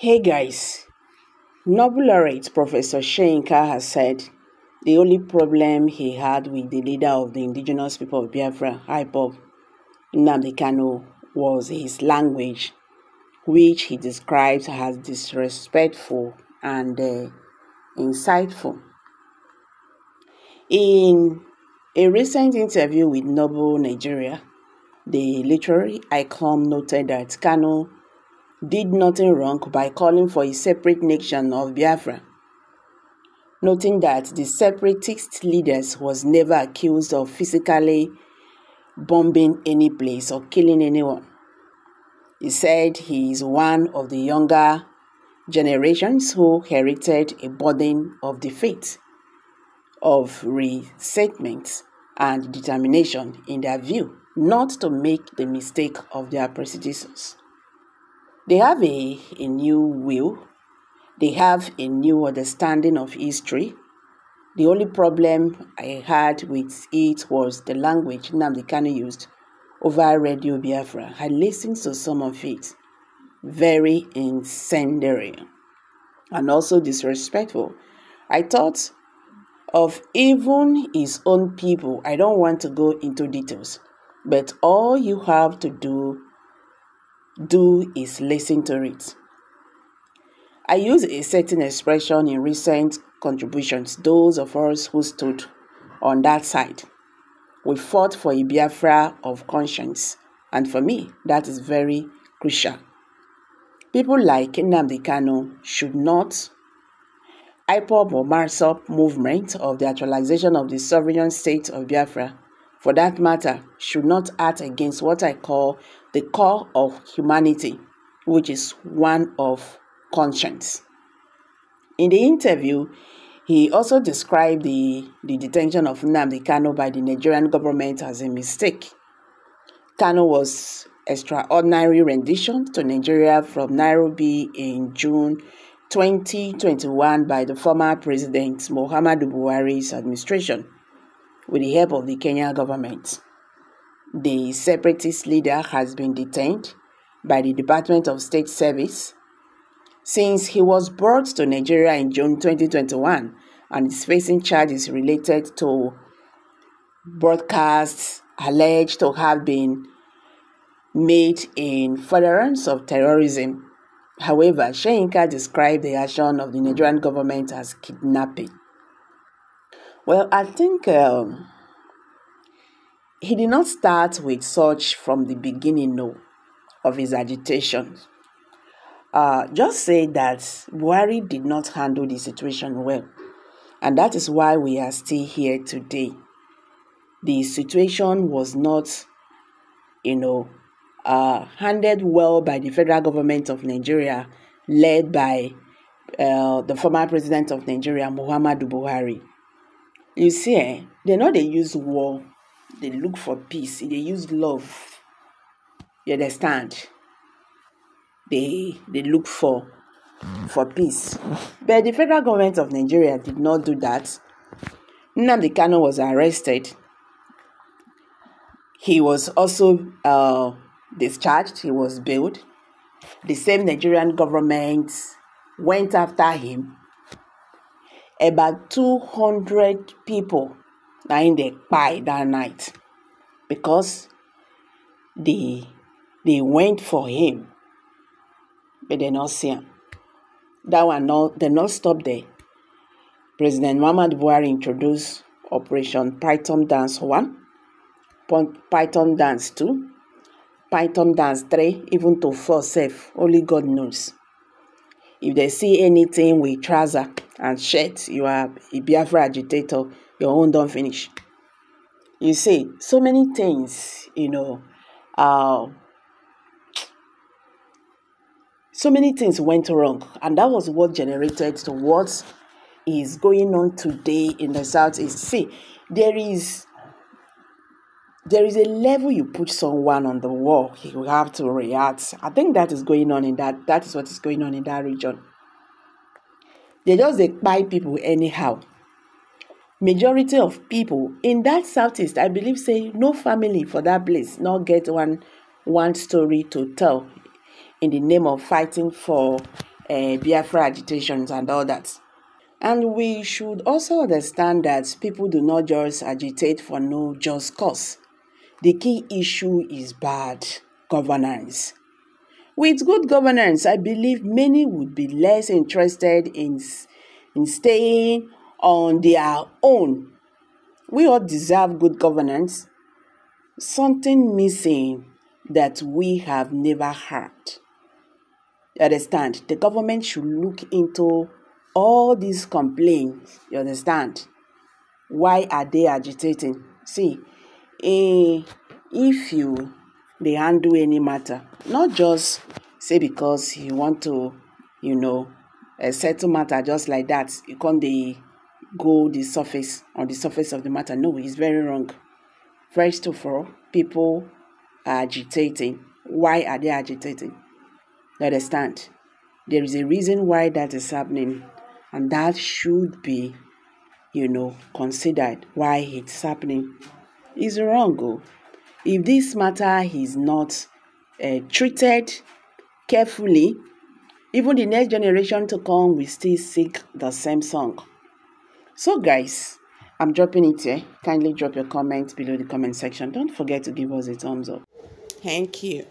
Hey guys, Nobel laureate Professor Soyinka has said the only problem he had with the leader of the indigenous people of Biafra, IPOB, Nnamdi Kanu, was his language, which he describes as disrespectful and uh, insightful. In a recent interview with Noble Nigeria, the literary icon noted that Kanu did nothing wrong by calling for a separate nation of Biafra, noting that the separatist leaders was never accused of physically bombing any place or killing anyone. He said he is one of the younger generations who inherited a burden of defeat, of resentment, and determination in their view not to make the mistake of their predecessors. They have a, a new will, they have a new understanding of history. The only problem I had with it was the language Nnamdi Kanu used over Radio Biafra. I listened to some of it. Very incendiary and also disrespectful. I thought of even his own people. I don't want to go into details, but all you have to do do is listen to it. I use a certain expression in recent contributions, those of us who stood on that side. We fought for a Biafra of conscience, and for me, that is very crucial. People like Nnamdi Kanu should not IPOB or MASSOB movement of the actualization of the sovereign state of Biafra, for that matter, should not act against what I call the core of humanity, which is one of conscience. In the interview, he also described the, the detention of Nnamdi Kanu by the Nigerian government as a mistake. Kanu was extraordinary rendition to Nigeria from Nairobi in June 2021 by the former president Muhammadu Buhari's administration with the help of the Kenyan government. The separatist leader has been detained by the Department of State Service since he was brought to Nigeria in June 2021 and is facing charges related to broadcasts alleged to have been made in furtherance of terrorism. However, Soyinka described the action of the Nigerian government as kidnapping. Well, I think um, he did not start with such from the beginning, no, of his agitation. Uh, just say that Buhari did not handle the situation well, and that is why we are still here today. The situation was not, you know, uh, handled well by the federal government of Nigeria, led by uh, the former president of Nigeria, Muhammadu Buhari. You see, eh, they know they use war they look for peace, they use love. You understand? They they look for for peace. But the federal government of Nigeria did not do that. Nnamdi Kanu was arrested. He was also uh, discharged. He was bailed. The same Nigerian government went after him. About 200 people na in dey that night because they they went for him but they not see him that one not they not stop there. President muhammad buhari introduced operation python dance one python dance two python dance three even to four safe only god knows. If they see anything with trouser and shirt you are a biafra agitator your own don't finish. You see, so many things, you know, uh, so many things went wrong, and that was what generated to what is going on today in the southeast. See, there is there is a level you put someone on the wall, you have to react. I think that is going on in that that is what is going on in that region. They just they buy people anyhow majority of people in that southeast i believe say no family for that place not get one one story to tell in the name of fighting for uh, Biafra agitations and all that. And we should also understand that people do not just agitate for no just cause. The key issue is bad governance. With good governance, I believe many would be less interested in, in staying on their own. We all deserve good governance. Something missing that we have never heard. You understand? The government should look into all these complaints. You understand? Why are they agitating? See, eh, if you they handle any matter, not just say because you want to, you know, settle matter just like that, you can't they go the surface on the surface of the matter. No, it's very wrong. First of all, people are agitating. Why are they agitating? You understand? There is a reason why that is happening, and that should be, you know, considered why it's happening. Is wrong. Oh. If this matter is not uh, treated carefully, even the next generation to come will still seek the same song. So, guys, I'm dropping it here. Kindly drop your comments below the comment section. Don't forget to give us a thumbs up. Thank you.